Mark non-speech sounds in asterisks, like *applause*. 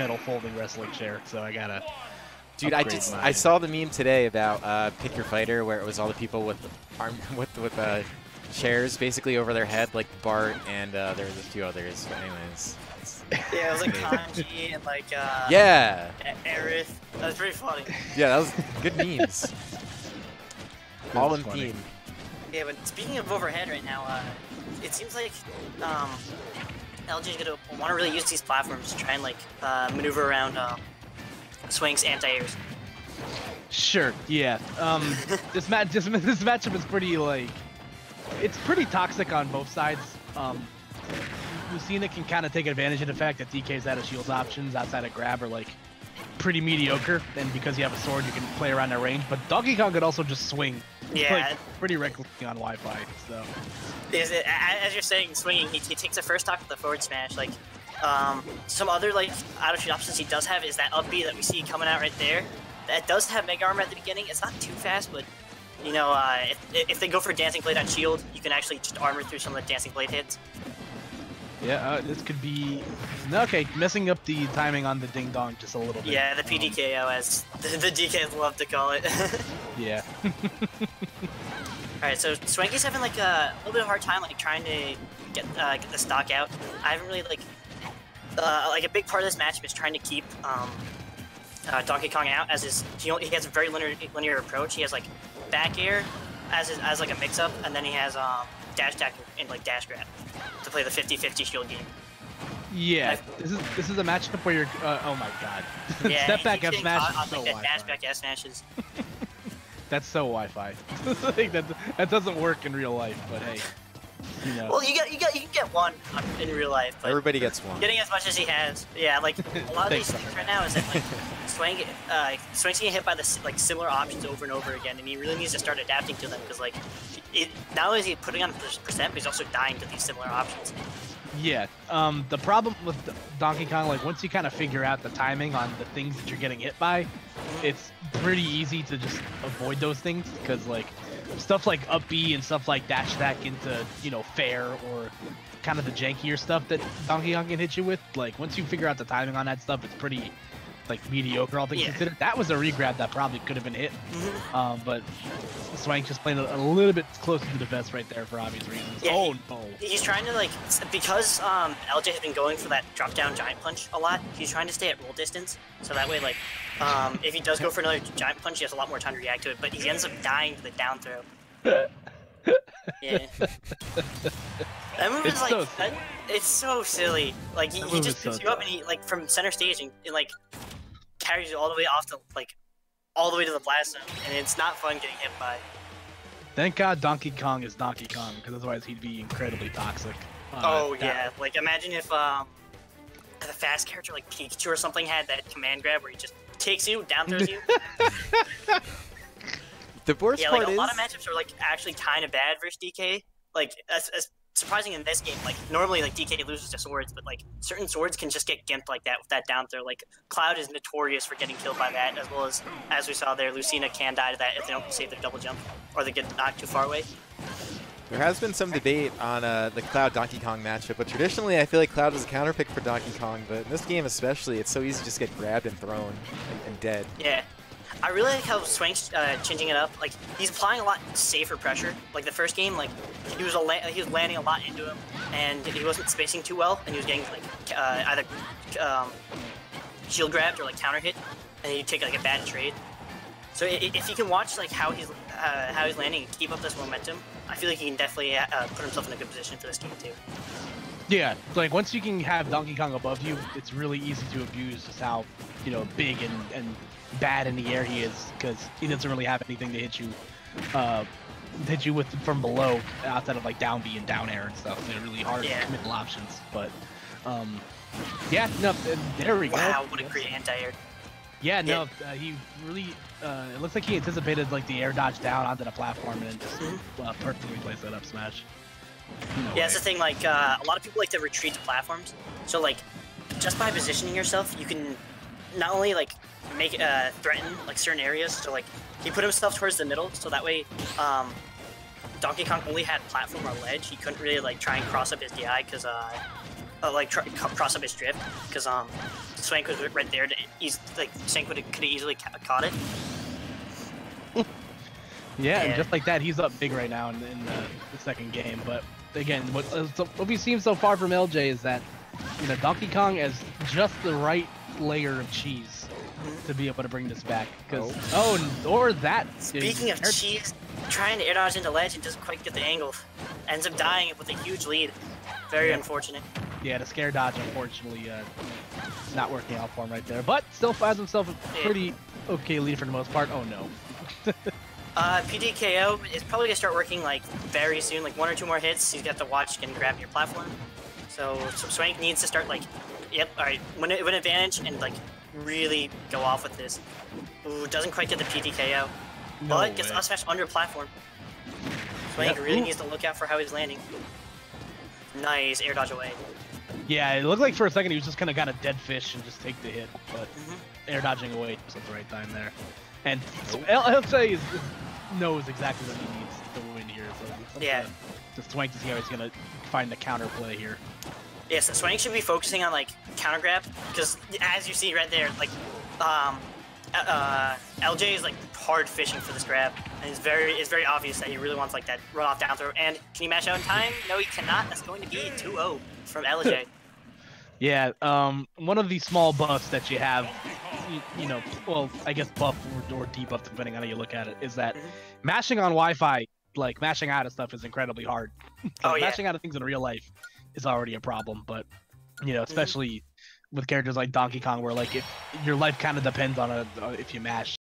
metal folding wrestling chair, so I gotta. Dude, I just mine. I saw the meme today about uh, pick your fighter where it was all the people with arm *laughs* with with uh, chairs basically over their head like Bart and uh, there was a few others. But anyways, Yeah, it was like Kanji and like uh, yeah, A- Aerith. That was pretty funny. yeah, that was good memes. *laughs* All in funny. theme. Yeah, but speaking of overhead right now, uh, it seems like um, LJ is gonna want to really use these platforms to try and like uh, maneuver around um, Swank's anti-airs. Sure. Yeah. Um, *laughs* this match, this, this matchup is pretty like, it's pretty toxic on both sides. Um, Lucina can kind of take advantage of the fact that DK's out of shields options outside of grab are like pretty mediocre, and because you have a sword, you can play around that range. But Donkey Kong could also just swing, Yeah, like pretty recklessly on Wi-Fi. So is it, as you're saying, swinging, he, he takes the first talk with the forward smash. Like, um, some other like out of shoot options he does have is that up B that we see coming out right there. That does have mega armor at the beginning. It's not too fast, but you know, uh, if, if they go for dancing blade on shield, you can actually just armor through some of the dancing blade hits. Yeah, uh, this could be okay. Messing up the timing on the ding dong just a little bit. Yeah, the Um, PDKO, as the, the DKs love to call it. *laughs* yeah. Alright, so Swanky's having like a, little bit of a hard time like trying to get uh, get the stock out. I haven't really like uh, like a big part of this matchup is trying to keep um, uh, Donkey Kong out as his he, has a very linear linear approach. He has like back air as his, as like a mix up, and then he has um, dash attack and like dash grab to play the 50-50 shield game. Yeah, this is this is a matchup where you're. Uh, oh my god. *laughs* Yeah, Step back keeps F smash is on, so like, that dash back F smashes. *laughs* That's so Wi-Fi. *laughs* like that that doesn't work in real life, but hey, you know. Well, you get you get you can get one in real life, but Everybody gets one. getting as much as he has. Yeah, like a lot of these things right now is that like Swank, uh, Swank's getting hit by the like similar options over and over again, and he really needs to start adapting to them because like it, not only is he putting on percent, but he's also dying to these similar options. Yeah. Um, the problem with Donkey Kong, like once you kind of figure out the timing on the things that you're getting hit by, it's pretty easy to just avoid those things because like stuff like up B and stuff like dash attack into you know fair or kind of the jankier stuff that Donkey Kong can hit you with. Like once you figure out the timing on that stuff, it's pretty like mediocre all things Yeah. considered. That was a regrab that probably could have been hit, Mhm. um, but Swank just playing a, a little bit closer to the vest right there for obvious reasons. Yeah, oh no. He's trying to like because um, LJ has been going for that drop down giant punch a lot. He's trying to stay at roll distance, so that way like um, if he does go for another giant punch, he has a lot more time to react to it. But he ends up dying to the down throw. *laughs* Yeah. That move It's is like so that, it's so silly. Like he, he just is so picks you up and he like from center stage and, and like carries you all the way off to like all the way to the blast zone, and it's not fun getting hit by. Thank God Donkey Kong is Donkey Kong, because otherwise he'd be incredibly toxic. Uh, oh that- yeah, like imagine if um a fast character like Pikachu or something had that command grab where he just takes you, down throws you. *laughs* The worst yeah, like part a lot of matchups are like actually kind of bad versus DK. Like as, as surprising in this game, like normally like DK loses to swords, but like certain swords can just get gimped like that with that down throw. Like Cloud is notorious for getting killed by that, as well as as we saw there, Lucina can die to that if they don't save their double jump or they get knocked too far away. there has been some debate on uh, the Cloud Donkey Kong matchup, but traditionally I feel like Cloud is a counter pick for Donkey Kong, but in this game especially, it's so easy to just get grabbed and thrown and, and dead. Yeah. I really like how Swank's uh, changing it up. Like he's applying a lot safer pressure. Like the first game, like he was he was landing a lot into him, and he wasn't spacing too well, and he was getting like uh, either um, shield grabbed or like counter hit, and he'd take like a bad trade. So if you can watch like how he's uh, how he's landing and keep up this momentum, I feel like he can definitely uh, put himself in a good position for this game too. Yeah, like once you can have Donkey Kong above you, it's really easy to abuse just how you know big and, and bad in the air he is because he doesn't really have anything to hit you, uh, hit you with from below outside of like down B and down air and stuff. They're really hard Yeah. middle options, but um, yeah, no, there we go. Wow, what a great anti-air. Yeah, no, uh, he really. Uh, it looks like he anticipated like the air dodge down onto the platform and just uh, perfectly placed that up smash. No Yeah, that's the thing. Like, uh, a lot of people like to retreat to platforms. So, like, just by positioning yourself, you can not only like make uh, threaten like certain areas. So, like, he put himself towards the middle, so that way, um, Donkey Kong only had platform or ledge. He couldn't really like try and cross up his DI because, uh, uh, like, try, cross up his drift because um, Swank was right there. To like Swank could have easily ca- caught it. Yeah, and just like that, he's up big right now in, in the, the second game. But again, what what we've seen so far from LJ is that you know Donkey Kong has just the right layer of cheese to be able to bring this back. Because oh, and- or that. Speaking of Air- cheese, trying to air dodge into ledge and doesn't quite get the angle. Ends up dying with a huge lead. Very Yeah. unfortunate. Yeah, the scare dodge unfortunately uh, not working out for him right there, but still finds himself a Yeah. pretty okay lead for the most part. Oh no. *laughs* Uh, PDKO is probably gonna start working like very soon, like one or two more hits. He's got to watch and grab your platform. So, so Swank needs to start like, yep, all right, win, win advantage and like really go off with this. Ooh, doesn't quite get the PDKO, No but gets us smash under platform. Swank really Ooh. needs to look out for how he's landing. Nice air dodge away. Yeah, it looked like for a second he was just kind of got a dead fish and just take the hit, but Mhm. air dodging away just at the right time there. And so L- LJ is, is, knows exactly what he needs to win here. So Yeah. to, to Swank to see how he's gonna find the counter play here. Yes, yeah, so Swank should be focusing on like counter grab because as you see right there, like um, uh, LJ is like hard fishing for this grab, and it's very it's very obvious that he really wants like that run off down throw. And can he mash out in time? No, he cannot. That's going to be 2-0 from LJ. *laughs* Yeah, um, one of the small buffs that you have, you, you know, well, I guess buff or, or debuff depending on how you look at it, is that Mhm. mashing on Wi-Fi, like mashing out of stuff, is incredibly hard. *laughs* Oh, yeah. mashing out of things in real life is already a problem, but you know, Mm-hmm. especially with characters like Donkey Kong, where like if your life kind of depends on a, uh, if you mash,